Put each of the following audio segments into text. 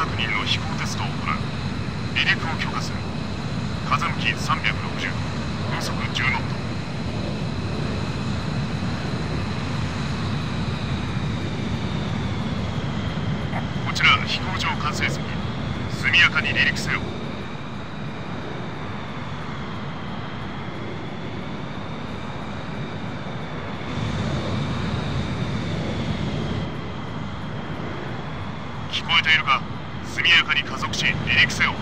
確認の飛行テストを行う離陸を許可する風向き360風速10ノットこちら飛行場管制席。速やかに離陸せよ。に加速し離陸せよ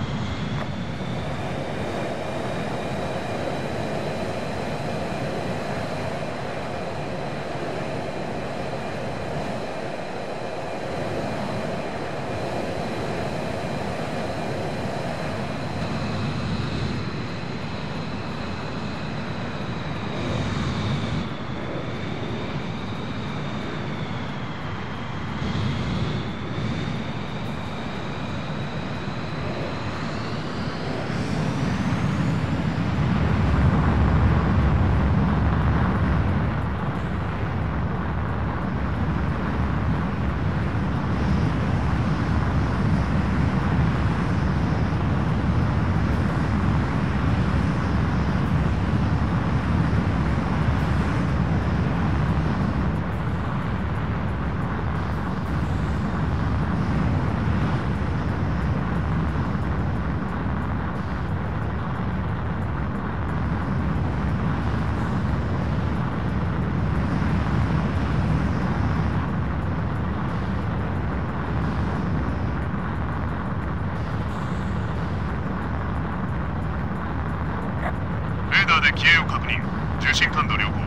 レーダーで機影を確認重心感度良好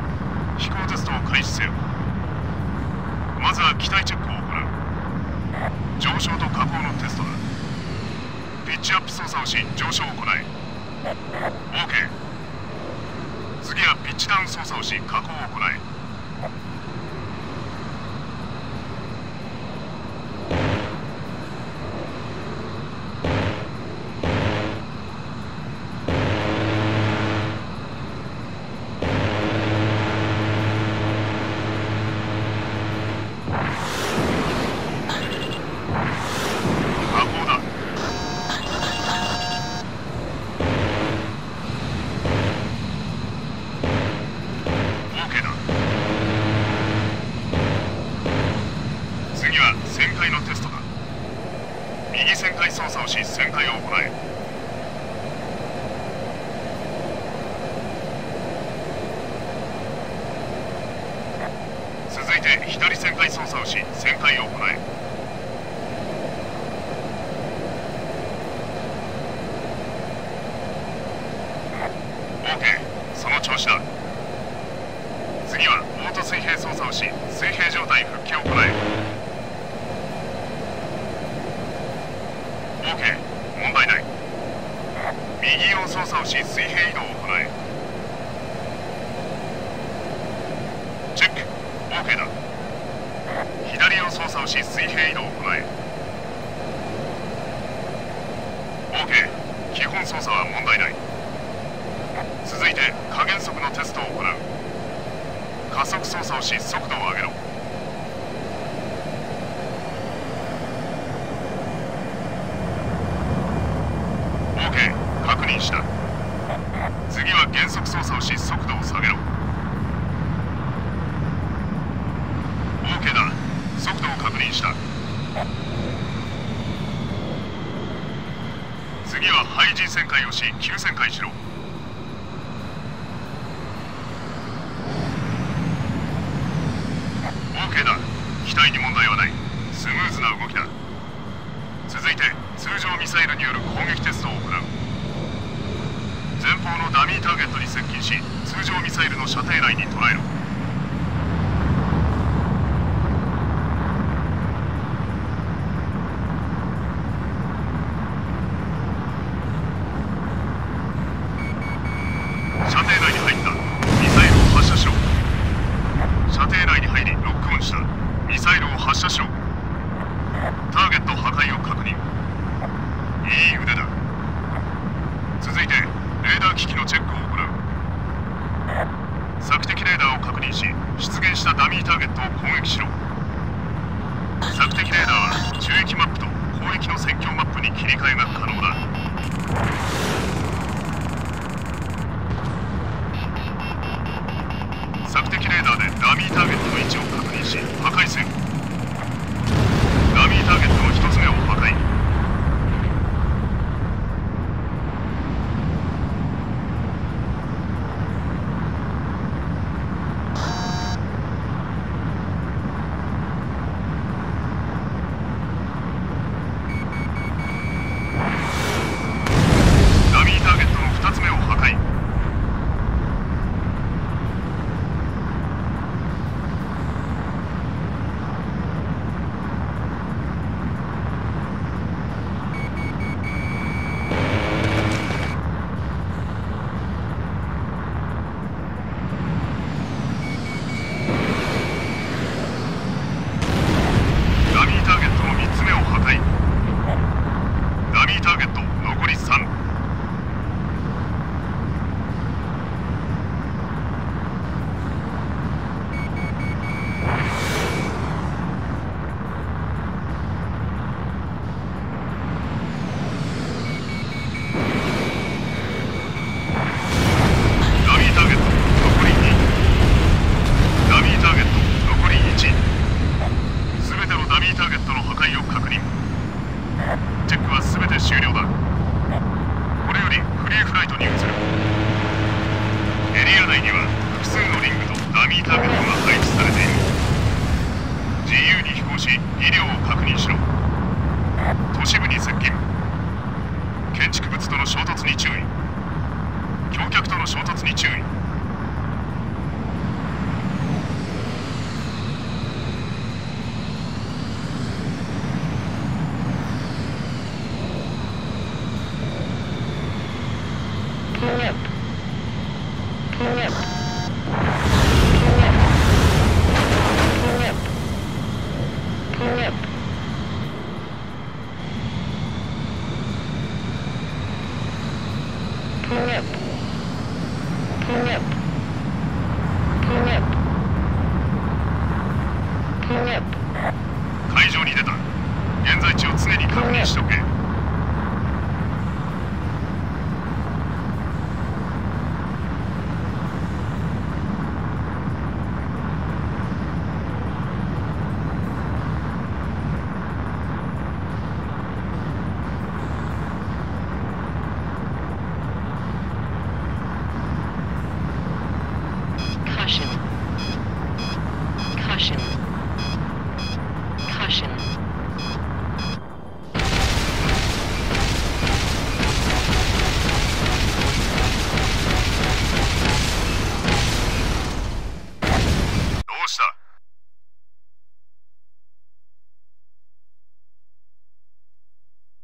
飛行テストを開始せよ。まずは機体チェックを行う。上昇と下降のテストだ。ピッチアップ操作をし上昇を行え。OK 次はピッチダウン操作をし下降を行え下降だ OK だ次は旋回のテストだ右旋回操作をし旋回を行え。続いて左旋回操作をし旋回を行え。OK その調子だ。次はオート水平操作をし水平状態復帰を行え OK 問題ない操作をし水平移動を行えチェック。OK だ。左を操作をし水平移動を行え OK 基本操作は問題ない。続いて加減速のテストを行う。加速操作をし速度を上げろ OK 確認した。次は減速操作をし速度を下げろ。OK だ。速度を確認した。次はハイ G 旋回をし急旋回しろ。OK だ。機体に問題はない。スムーズな動きだ。続いて通常ミサイルによる攻撃テストを行う。方のダミーターゲットに接近し通常ミサイルの射程内に捉えろ会場に出た。現在地を常に確認しておけ。